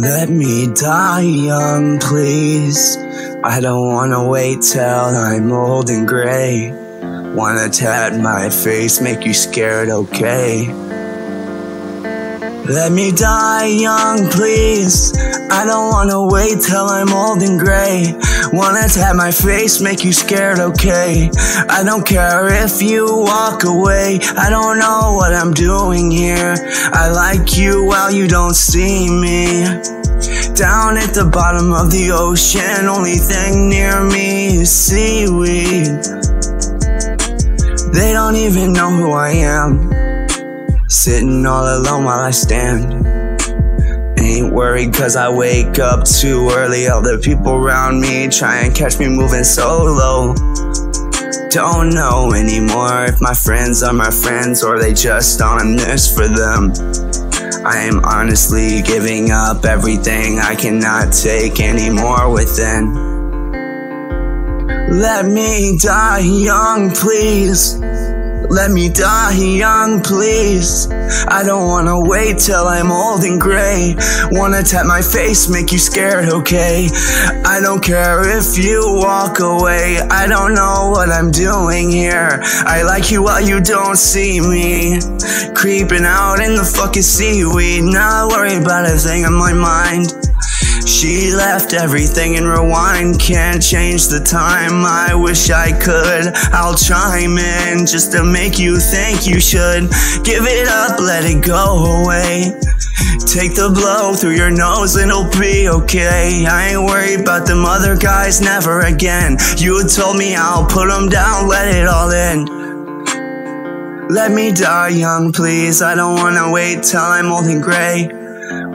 Let me die young, please. I don't wanna wait till I'm old and gray. Wanna tat my face, make you scared, okay? Let me die young, please. I don't wanna wait till I'm old and gray. Wanna tap my face, make you scared, okay? I don't care if you walk away. I don't know what I'm doing here. I like you while you don't see me. Down at the bottom of the ocean, only thing near me is seaweed. They don't even know who I am. Sitting all alone while I stand. Worried cause I wake up too early. All the people around me try and catch me moving so low. Don't know anymore if my friends are my friends or they just on this for them. I am honestly giving up everything I cannot take anymore within. Let me die young, please. Let me die young, please. I don't wanna wait till I'm old and gray. Wanna tap my face, make you scared, okay? I don't care if you walk away. I don't know what I'm doing here. I like you while you don't see me. Creeping out in the fucking seaweed. Not worried about a thing on my mind. She left everything and rewind. Can't change the time. I wish I could. I'll chime in just to make you think you should. Give it up, let it go away. Take the blow through your nose and it'll be okay. I ain't worried about them other guys, never again. You told me I'll put them down, let it all end. Let me die young, please. I don't wanna wait till I'm old and gray.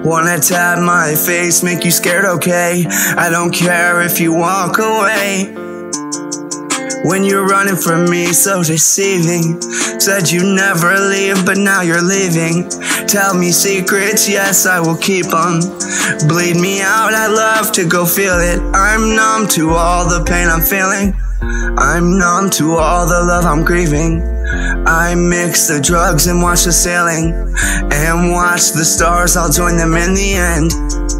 Wanna tap my face, make you scared, okay? I don't care if you walk away. When you're running from me, so deceiving. Said you never leave, but now you're leaving. Tell me secrets, yes, I will keep them. Bleed me out, I love to go feel it. I'm numb to all the pain I'm feeling. I'm numb to all the love I'm grieving. I mix the drugs and watch the sailing and watch the stars. I'll join them in the end.